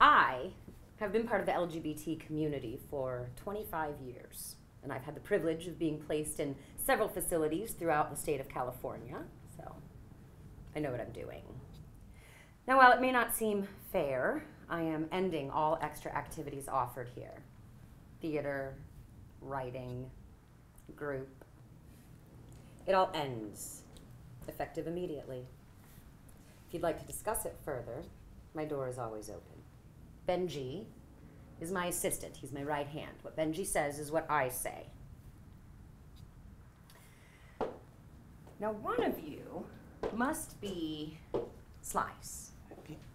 I have been part of the LGBT community for 25 years, and I've had the privilege of being placed in several facilities throughout the state of California, so I know what I'm doing. Now, while it may not seem fair, I am ending all extra activities offered here theater, writing, group. It all ends, effective immediately. If you'd like to discuss it further, my door is always open. Benji is my assistant. He's my right hand. What Benji says is what I say. Now, one of you must be Slice.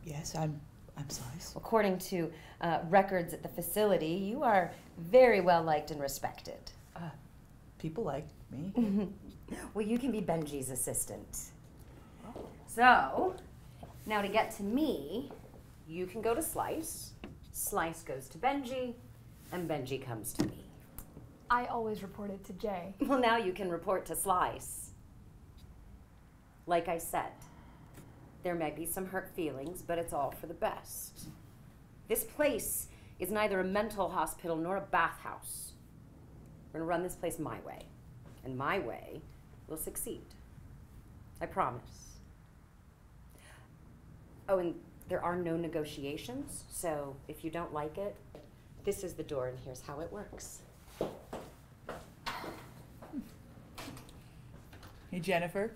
Yes, I'm. I'm Slice. According to uh, records at the facility, you are very well liked and respected. Uh, people like me. well, you can be Benji's assistant. So, now to get to me, you can go to Slice, Slice goes to Benji, and Benji comes to me. I always reported to Jay. Well, now you can report to Slice. Like I said, there may be some hurt feelings, but it's all for the best. This place is neither a mental hospital nor a bathhouse. We're gonna run this place my way, and my way will succeed. I promise. Oh, and there are no negotiations, so if you don't like it, this is the door, and here's how it works. Hey, Jennifer.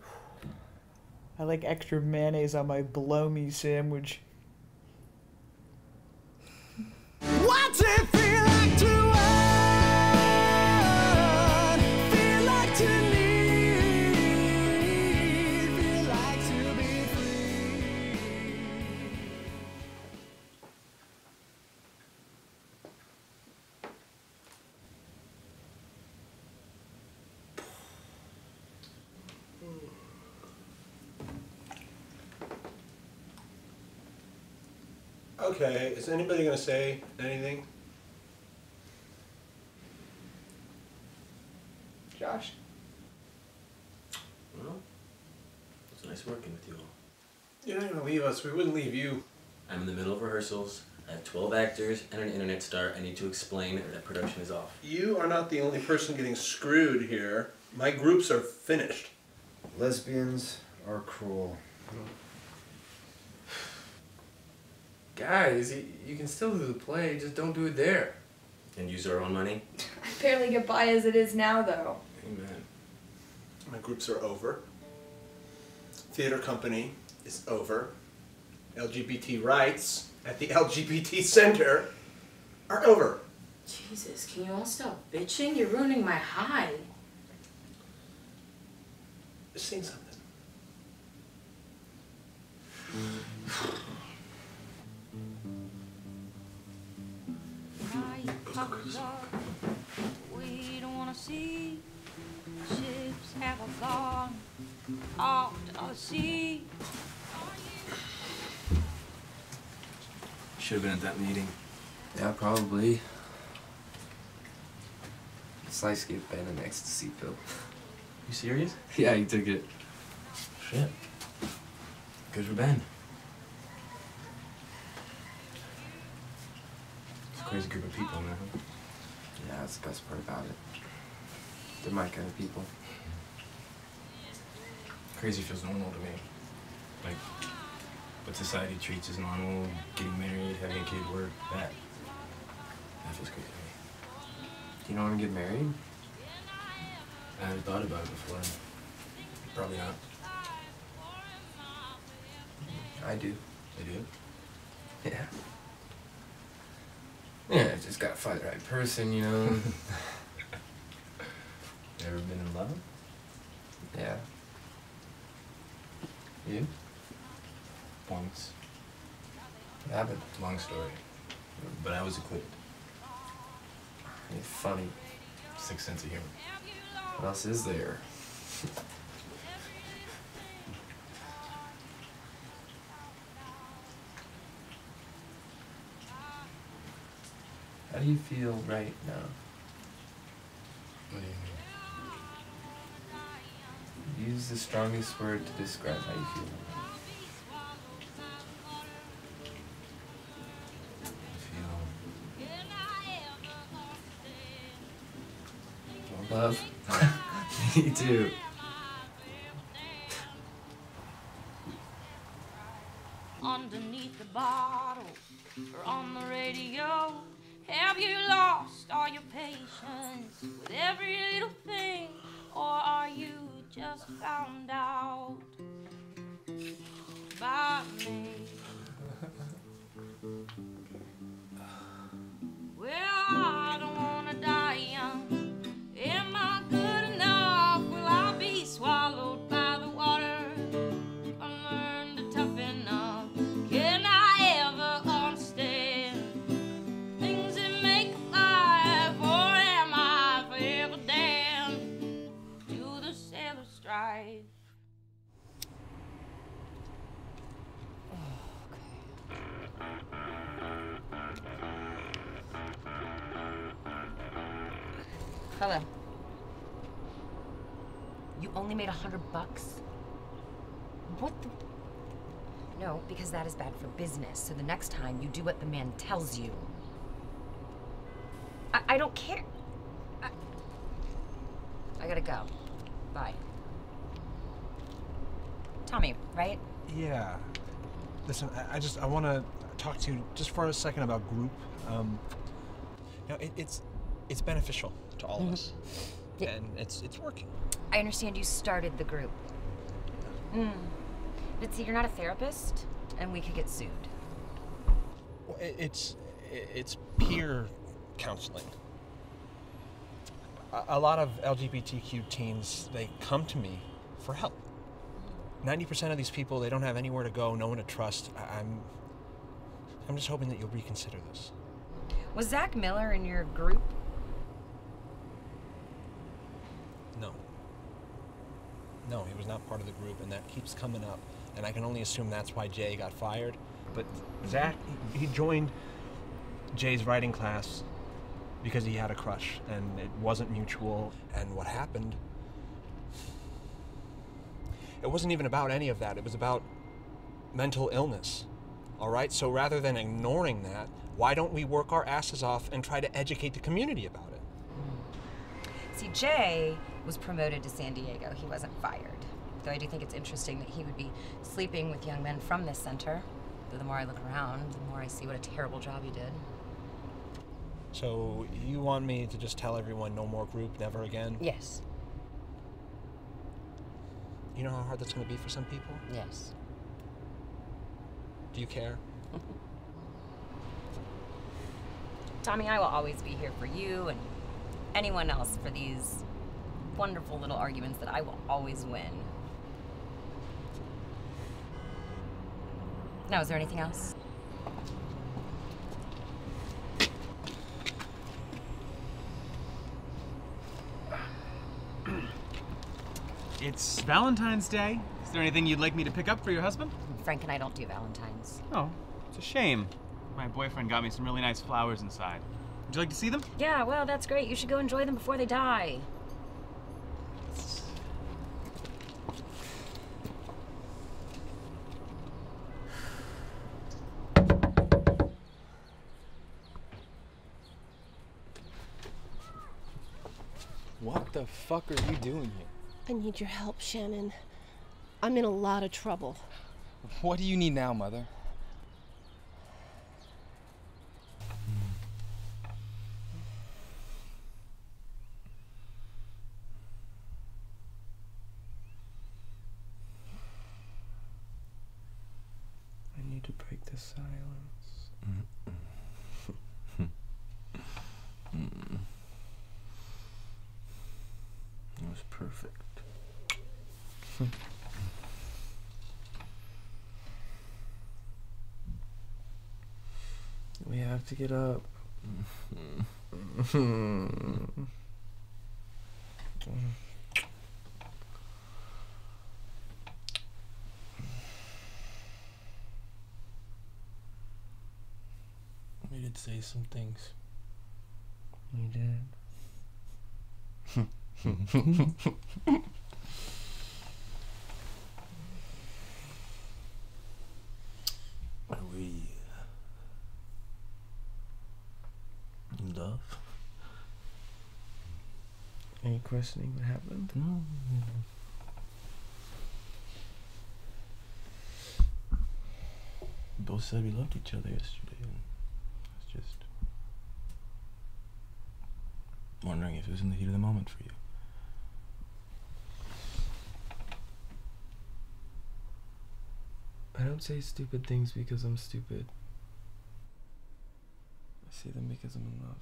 I like extra mayonnaise on my blow me sandwich. Okay, is anybody gonna say anything? Josh? Well, it's nice working with you all. You're not gonna leave us, we wouldn't leave you. I'm in the middle of rehearsals. I have 12 actors and an internet star. I need to explain that production is off. You are not the only person getting screwed here. My groups are finished. Lesbians are cruel. Guys, you, you can still do the play, just don't do it there. And use our own money? I barely get by as it is now, though. Amen. My groups are over. Theater company is over. LGBT rights at the LGBT Center are over. Jesus, can you all stop bitching? You're ruining my high. Just saying something. We don't wanna see ships have gone off to the sea. Should have been at that meeting. Yeah, probably. Slice gave Ben an ecstasy pill. You serious? Yeah, he took it. Shit. Good for Ben. It's a crazy group of people, man. Yeah, that's the best part about it. They're my kind of people. Crazy feels normal to me. Like, what society treats as normal, getting married, having a kid, work, that. That feels crazy to me. Do you know want to get married? I haven't thought about it before. Probably not. I do. I do? Yeah. Yeah, I just gotta find the right person, you know? Ever been in love? yeah. You? Once. Yeah, but Long story. But I was acquitted. you're funny. Sixth sense of humor. What else is there? How do you feel right now? What do you mean? Use the strongest word to describe how you feel. I feel love. Me too. Underneath the bottle or on the radio. Have you lost all your patience with every little thing? Or are you just found out by me? Well, I Hello. You only made a hundred bucks? What the? No, because that is bad for business. So the next time you do what the man tells you. I, I don't care. I, I gotta go. Bye. Tommy, right? Yeah. Listen, I, I just I want to talk to you just for a second about group. Um, you know, it, it's it's beneficial to all of us, Yeah. and it's it's working. I understand you started the group. Mm. But see, you're not a therapist, and we could get sued. Well, it, it's it's peer counseling. A, a lot of LGBTQ teens they come to me for help. Ninety percent of these people they don't have anywhere to go, no one to trust. I'm I'm just hoping that you'll reconsider this. Was Zach Miller in your group? No. No, he was not part of the group, and that keeps coming up. And I can only assume that's why Jay got fired. But Zach, he joined Jay's writing class because he had a crush, and it wasn't mutual. And what happened? It wasn't even about any of that. It was about mental illness. All right? So rather than ignoring that, why don't we work our asses off and try to educate the community about it? See, Jay was promoted to San Diego. He wasn't fired. Though I do think it's interesting that he would be sleeping with young men from this center. Though the more I look around, the more I see what a terrible job he did. So you want me to just tell everyone no more group, never again? Yes. You know how hard that's going to be for some people? Yes. Do you care? Tommy, I will always be here for you and anyone else for these wonderful little arguments that I will always win. Now, is there anything else? It's Valentine's Day. Is there anything you'd like me to pick up for your husband? Frank and I don't do Valentine's. Oh, it's a shame. My boyfriend got me some really nice flowers inside. Would you like to see them? Yeah, well, that's great. You should go enjoy them before they die. What the fuck are you doing here? I need your help, Shannon. I'm in a lot of trouble. What do you need now, Mother? I need to break the silence. It was perfect. We have to get up. We did say some things. We did. Are we in love? Are you questioning what happened? No. We both said we loved each other yesterday, and I was just wondering if it was in the heat of the moment for you. I don't say stupid things because I'm stupid. I say them because I'm in love.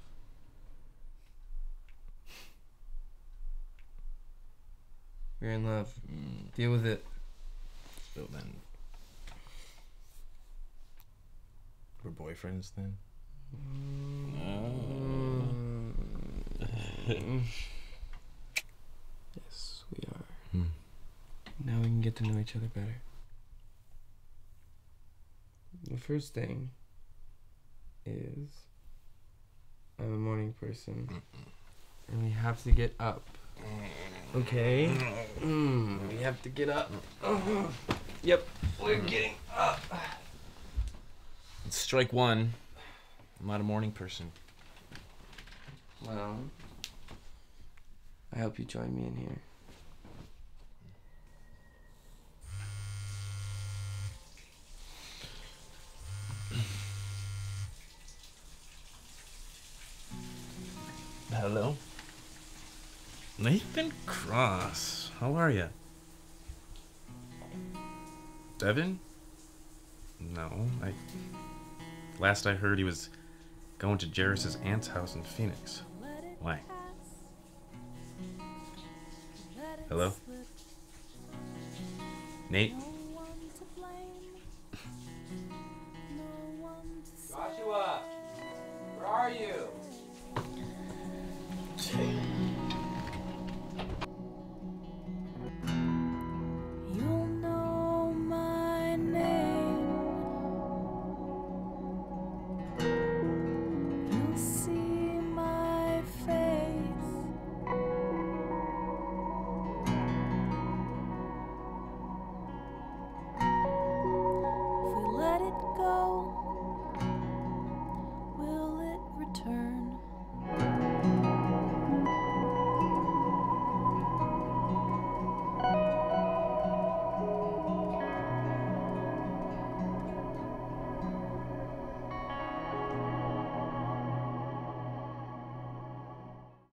You're in love. Deal with it. So then, we're boyfriends then. yes, we are. Hmm. Now we can get to know each other better. The first thing is I'm a morning person, and we have to get up. Okay? Mm, we have to get up. Yep, we're getting up. It's strike one. I'm not a morning person. Well, I hope you join me in here. Hello? Nathan Cross. How are you? Devin? No, I. Last I heard, he was going to Jairus's aunt's house in Phoenix. Why? Hello? Nate?